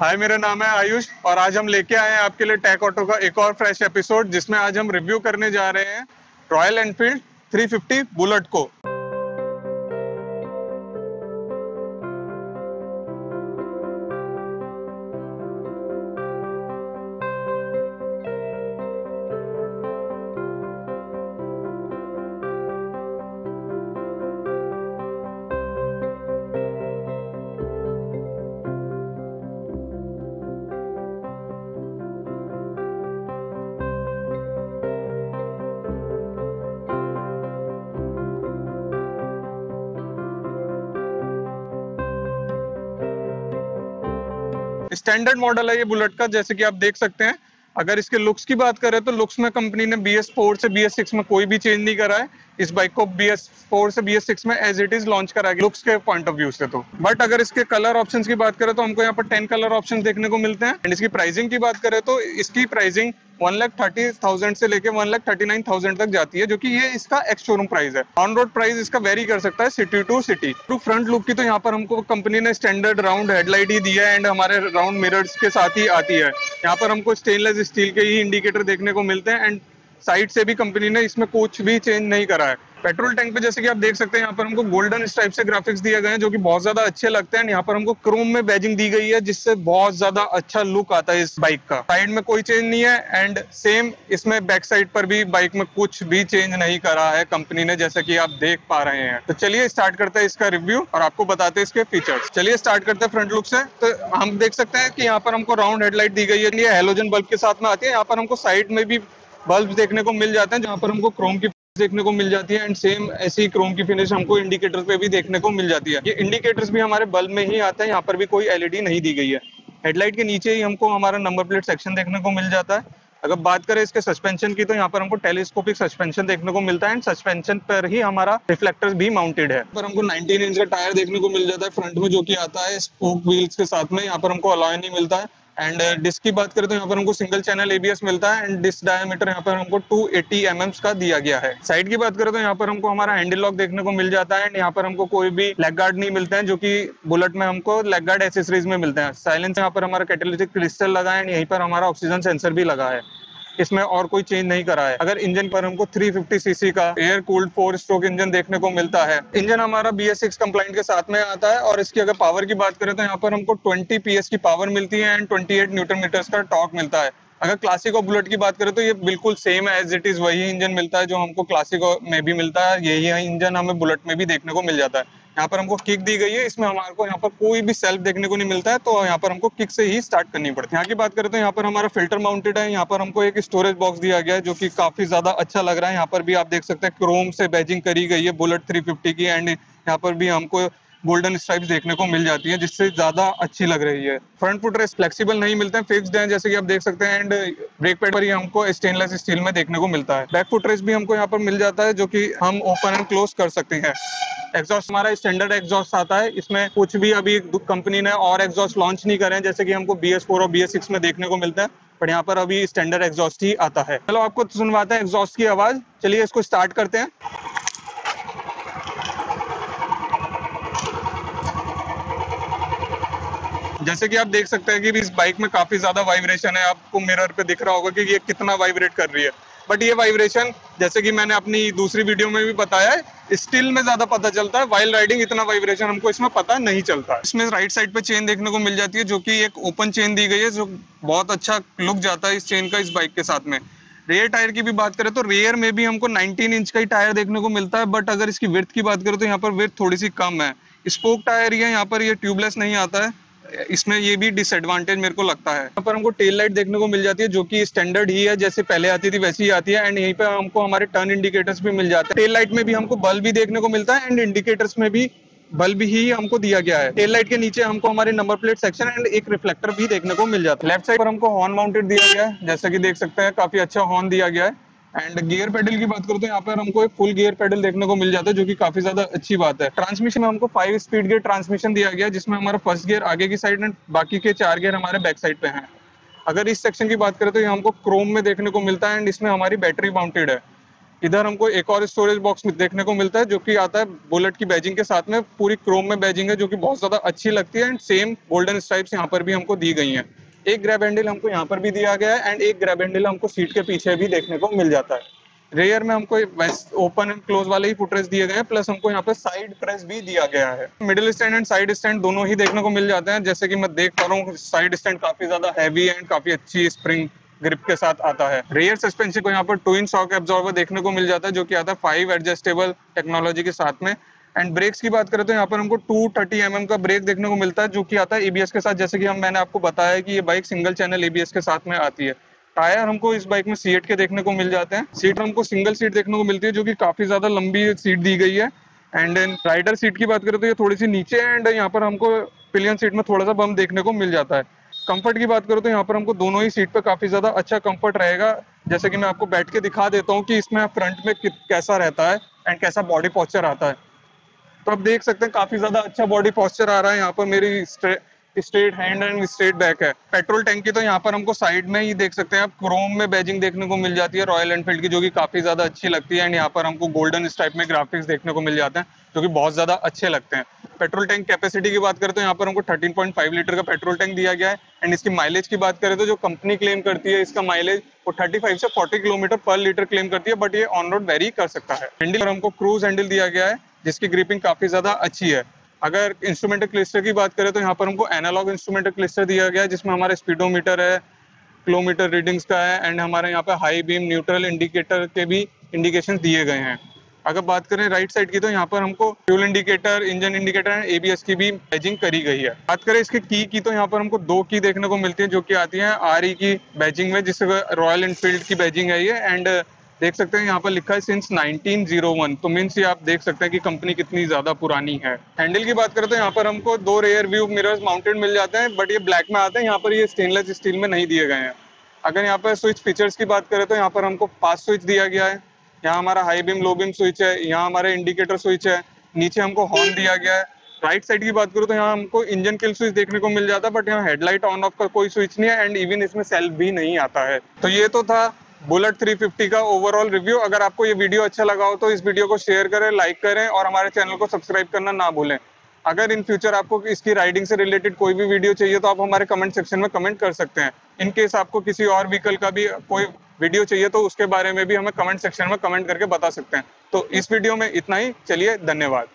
हाय, मेरा नाम है आयुष और आज हम लेके आए हैं आपके लिए टैक ऑटो का एक और फ्रेश एपिसोड जिसमें आज हम रिव्यू करने जा रहे हैं रॉयल एनफील्ड 350 बुलेट को स्टैंडर्ड मॉडल है ये बुलेट का, जैसे कि आप देख सकते हैं। अगर इसके लुक्स की बात करें तो लुक्स में कंपनी ने बी एस फोर से बी एस सिक्स में कोई भी चेंज नहीं करा है। इस बाइक को बी एस फोर से बी एस सिक्स में एज इट इज़ लॉन्च करा गया। लुक्स के पॉइंट ऑफ़ व्यू से तो। बट अगर इसके कलर ऑप्शंस की बात करें तो हमको यहाँ पर टेन कलर ऑप्शन देखने को मिलते हैं। एंड इसकी प्राइसिंग की बात करें तो इसकी pricing one lakh thirty thousand से लेके one lakh thirty nine thousand तक जाती है, जो कि ये इसका एक्स शोरूम प्राइस है। ऑन रोड प्राइस इसका वेरी कर सकता है city to city to front look की तो यहाँ पर हमको कंपनी ने स्टैंडर्ड राउंड हेडलाइट ही दिया है एंड हमारे राउंड मिरर्स के साथ ही आती है। यहाँ पर हमको स्टेनलेस स्टील के ही इंडिकेटर देखने को मिलते हैं एंड साइड से भी कंपनी ने इसमें कुछ भी चेंज नहीं करा है। पेट्रोल टैंक पे जैसे कि आप देख सकते हैं, यहाँ पर हमको गोल्डन टाइप से ग्राफिक्स दिए गए हैं, जो कि बहुत ज़्यादा अच्छे लगते हैं। यहाँ पर हमको क्रोम में बैजिंग दी गई है, जिससे बहुत ज़्यादा अच्छा लुक आता है इस बाइक का। साइड में कोई चेंज नहीं है, एंड सेम इसमें बैक साइड पर भी बाइक में कुछ भी चेंज नहीं करा है कंपनी ने, जैसे की आप देख पा रहे हैं। तो चलिए स्टार्ट करते हैं इसका रिव्यू, और आपको बताते हैं इसके फीचर्स। चलिए स्टार्ट करते हैं फ्रंट लुक से। तो हम देख सकते हैं कि यहाँ पर हमको राउंड हेडलाइट दी गई है। हेलोजन बल्ब के साथ में आती है। यहाँ पर हमको साइड में भी बल्ब देखने को मिल जाते हैं, जहाँ पर हमको क्रोम की देखने को मिल जाती है एंड सेम ऐसी क्रोम की फिनिश हमको इंडिकेटर पे भी देखने को मिल जाती है। ये इंडिकेटर्स भी हमारे बल्ब में ही आते हैं, यहाँ पर भी कोई एलईडी नहीं दी गई है। हेडलाइट के नीचे ही हमको हमारा नंबर प्लेट सेक्शन देखने को मिल जाता है। अगर बात करें इसके सस्पेंशन की तो यहाँ पर हमको टेलीस्कोपिक सस्पेंशन देखने को मिलता है एंड सस्पेंशन पर ही हमारा रिफ्लेक्टर भी माउंटेड है। पर हमको 19 इंच का टायर देखने को मिल जाता है फ्रंट में जो कि आता है स्पोक व्हील्स के साथ में, यहाँ पर हमको अलॉय नहीं मिलता है। एंड डिस्क uh, की बात करें तो यहाँ पर हमको सिंगल चैनल एबीएस मिलता है एंड डिस्क डायमीटर यहाँ पर हमको 280 एटी mm का दिया गया है। साइड की बात करें तो यहाँ पर हमको हमारा हैंडल लॉक देखने को मिल जाता है एंड यहाँ पर हमको कोई भी लेग गार्ड नहीं मिलते हैं जो कि बुलेट में हमको लेग गार्ड एसेसरीज में मिलते हैं। साइलेंस यहाँ पर हमारा कैटेलिटिक क्रिस्टल लगा है एंड यहीं पर हमारा ऑक्सीजन सेंसर भी लगा है। इसमें और कोई चेंज नहीं करा है। अगर इंजन पर हमको 350 सीसी का air cooled four stroke engine देखने को मिलता है, इंजन हमारा बी एस के साथ में आता है और इसकी अगर पावर की बात करें तो यहाँ पर हमको 20 पीएस की पावर मिलती है एंड 28 न्यूटन मीटर्स का टॉक मिलता है। अगर क्लासिक और बुलेट की बात करें तो ये बिल्कुल सेम है एज इट इज़ वही इंजन मिलता है जो हमको क्लासिक में भी मिलता है। यही इंजन हमें बुलेट में भी देखने को मिल जाता है। यहाँ पर हमको किक दी गई है। इसमें हमारे को यहाँ पर कोई भी सेल्फ देखने को नहीं मिलता है तो यहाँ पर हमको किक से ही स्टार्ट करनी पड़ती है। यहाँ की बात करें तो यहाँ पर हमारा फ़िल्टर माउंटेड है। यहाँ पर हमको एक स्टोरेज बॉक्स दिया गया है, जो कि काफ़ी ज़्यादा अच्छा लग रहा है। यहाँ पर भी आप देख सकते हैं क्रोम से बैजिंग करी गई है बुलेट थ्री की एंड यहाँ पर भी हमको गोल्डन स्ट्राइप्स देखने को मिल जाती है, जिससे ज़्यादा अच्छी लग रही है। फ्रंट फुट रेस फ्लेक्सिबल नहीं मिलते हैं, फिक्स्ड हैं, जैसे कि आप देख सकते हैं, एंड ब्रेक पैड पर ही हमको स्टेनलेस स्टील में देखने को मिलता है। बैक फुट रेस्ट भी हमको यहाँ पर मिल जाता है, जो कि हम ओपन एंड क्लोज कर सकते हैं। एग्जॉस्ट हमारा स्टैंडर्ड एग्जॉस्ट आता है, इसमें कुछ भी अभी कंपनी ने और एग्जॉस्ट लॉन्च नहीं करे जैसे कि हमको बी और बी में देखने को मिलता है, पर यहाँ पर अभी स्टैंडर्ड एग्जॉस्ट ही आता है। चलो, आपको सुनवाते हैं एग्जॉस्ट की आवाज़। चलिए, इसको स्टार्ट करते हैं। जैसे कि आप देख सकते हैं कि इस बाइक में काफ़ी ज़्यादा वाइब्रेशन है। आपको मिरर पे दिख रहा होगा कि ये कितना वाइब्रेट कर रही है। बट ये वाइब्रेशन जैसे कि मैंने अपनी दूसरी वीडियो में भी बताया है स्टिल में ज़्यादा पता चलता है। वाइल्ड राइडिंग इतना वाइब्रेशन हमको इसमें पता नहीं चलता। इसमें राइट साइड पे चेन देखने को मिल जाती है, जो कि एक ओपन चेन दी गई है, जो बहुत अच्छा लुक जाता है इस चेन का, इस बाइक के साथ में। रेयर टायर की भी बात करें तो रेयर में भी हमको 19 इंच का ही टायर देखने को मिलता है। बट अगर इसकी विर्थ की बात करें तो यहाँ पर विर्थ थोड़ी सी कम है। स्पोक टायर ही यहाँ पर ये ट्यूबलेस नहीं आता है। इसमें ये भी डिसएडवांटेज मेरे को लगता है। यहाँ पर हमको टेल लाइट देखने को मिल जाती है, जो कि स्टैंडर्ड ही है, जैसे पहले आती थी वैसी ही आती है एंड यहीं पे हमको हमारे टर्न इंडिकेटर्स भी मिल जाते हैं। टेल लाइट में भी हमको बल्ब भी देखने को मिलता है एंड इंडिकेटर्स में भी बल्ब ही हमको दिया गया है। टेल लाइट के नीचे हमको हमारे नंबर प्लेट सेक्शन एंड एक रिफ्लेक्टर भी देखने को मिल जाता है। लेफ़्ट साइड पर हमको हॉर्न माउंटेड दिया गया है, जैसा कि देख सकते हैं, काफ़ी अच्छा हॉर्न दिया गया है। एंड गियर पेडल की बात करो तो यहाँ पर हमको एक फुल गियर पेडल देखने को मिल जाता है, जो कि काफ़ी ज़्यादा अच्छी बात है। ट्रांसमिशन में हमको फाइव स्पीड गियर ट्रांसमिशन दिया गया, जिसमें हमारा फ़र्स्ट गियर आगे की साइड एंड बाकी के चार गियर हमारे बैक साइड पे हैं। अगर इस सेक्शन की बात करें तो ये हमको क्रोम में देखने को मिलता है एंड इसमें हमारी बैटरी माउंटेड है। इधर हमको एक और स्टोरेज बॉक्स देखने को मिलता है, जो कि आता है बुलेट की बैजिंग के साथ में। पूरी क्रोम में बैजिंग है, जो कि बहुत ज़्यादा अच्छी लगती है एंड सेम गोल्डन स्ट्राइप्स यहाँ पर भी हमको दी गई हैं। एक ग्रैब हैंडल हमको यहाँ पर भी दिया गया है एंड एक ग्रैब हैंडल हमको सीट के पीछे भी देखने को मिल जाता है। रेयर में हमको ओपन एंड क्लोज वाले ही फुटरेस दिए गए हैं प्लस हमको यहाँ पे साइड प्रेस भी दिया गया है। Middle stand and side stand दोनों ही देखने को मिल जाते हैं, जैसे कि मैं देख पा रहा हूँ साइड स्टैंड काफ़ी ज़्यादा हैवी एंड काफ़ी अच्छी स्प्रिंग ग्रिप के साथ आता है। रेयर सस्पेंशन को यहाँ पर टू इन शॉक एब्जॉर्वर देखने को मिल जाता है, जो कि आता है फाइव एडजस्टेबल टेक्नोलॉजी के साथ में। एंड ब्रेक्स की बात करें तो यहाँ पर हमको 230 थर्टी mm का ब्रेक देखने को मिलता है, जो कि आता है एबीएस के साथ। जैसे कि हम, मैंने आपको बताया कि ये बाइक सिंगल चैनल एबीएस के साथ में आती है। टायर हमको इस बाइक में सीट के देखने को मिल जाते हैं। सीट हमको सिंगल सीट देखने को मिलती है, जो कि काफ़ी ज़्यादा लंबी सीट दी गई है। एंड देन राइडर सीट की बात करें तो ये थोड़ी सी नीचे है एंड यहाँ पर हमको पिलियन सीट में थोड़ा सा बम देखने को मिल जाता है। कंफर्ट की बात करो तो यहाँ पर हमको दोनों ही सीट पे काफ़ी ज़्यादा अच्छा कंफर्ट रहेगा। जैसे कि मैं आपको बैठ के दिखा देता हूँ कि इसमें फ्रंट में कैसा रहता है एंड कैसा बॉडी पॉस्चर आता है। तो आप देख सकते हैं काफ़ी ज़्यादा अच्छा बॉडी पॉस्चर आ रहा है यहाँ पर। मेरी straight hand and straight back है। पेट्रोल टैंक की तो यहाँ पर हमको साइड में ही देख सकते हैं आप क्रोम में बैजिंग देखने को मिल जाती है रॉयल एनफील्ड की, जो कि काफ़ी ज़्यादा अच्छी लगती है। एंड यहाँ पर हमको गोल्डन टाइप में ग्राफिक्स देखने को मिल जाते हैं, जो कि बहुत ज़्यादा अच्छे लगते हैं। पेट्रोल टैंक कैपेसिटी की बात करें तो यहाँ पर हमको 13.5 लीटर का पेट्रोल टैंक दिया गया है। एंड इसकी माइलेज की बात करें तो जो कंपनी क्लेम करती है इसका माइलेज वो 35 से 40 किलोमीटर पर लीटर क्लेम करती है। बट ये ऑन रोड वेरी कर सकता है। हमको क्रूज हैंडल दिया गया है। जिसकी ग्रिपिंग काफ़ी ज़्यादा अच्छी है। अगर इंस्ट्रूमेंट क्लिस्टर की बात करें तो यहाँ पर हमको एनालॉग इंस्ट्रूमेंट क्लिस्टर दिया गया है, जिसमें हमारे स्पीडोमीटर है किलोमीटर रीडिंग्स का है एंड हमारे यहाँ पे हाई बीम न्यूट्रल इंडिकेटर के भी इंडिकेशन दिए गए हैं। अगर बात करें राइट साइड की तो यहाँ पर हमको fuel indicator engine indicator and ABS की भी बैजिंग करी गई है। बात करें इसके की की तो यहाँ पर हमको दो की देखने को मिलती है, जो कि आती है आरई की बैजिंग में, जिससे रॉयल एनफील्ड की बैजिंग है ये एंड देख सकते हैं, यहाँ पर लिखा है सिंस 1901 तो मीन्स ये आप देख सकते हैं कि कंपनी कितनी ज़्यादा पुरानी है। हैंडल की बात करें तो यहाँ पर हमको दो रेयर व्यू मिरर्स माउंटेड मिल जाते हैं बट ये ब्लैक में आते हैं, यहाँ पर ये स्टेनलेस स्टील में नहीं दिए गए हैं। अगर यहाँ पर स्विच फीचर्स की बात करें तो यहाँ पर हमको पास स्विच दिया गया है। यहाँ हमारा high beam low beam switch है, यहाँ हमारे इंडिकेटर स्विच है, नीचे हमको हॉर्न दिया गया है। राइट साइड की बात करूँ तो यहाँ हमको इंजन किल स्विच देखने को मिल जाता है बट यहाँ हेडलाइट ऑन ऑफ़ का कोई स्विच नहीं है एंड इवन इसमें सेल्फ भी नहीं आता है। तो ये तो था बुलेट 350 का ओवरऑल रिव्यू अगर आपको ये वीडियो अच्छा लगा हो तो इस वीडियो को शेयर करें लाइक करें और हमारे चैनल को सब्सक्राइब करना ना भूलें। अगर इन फ्यूचर आपको इसकी राइडिंग से रिलेटेड कोई भी वीडियो चाहिए तो आप हमारे कमेंट सेक्शन में कमेंट कर सकते हैं। इन केस आपको किसी और व्हीकल का भी कोई वीडियो चाहिए तो उसके बारे में भी हमें कमेंट सेक्शन में कमेंट करके बता सकते हैं। तो इस वीडियो में इतना ही। चलिए, धन्यवाद।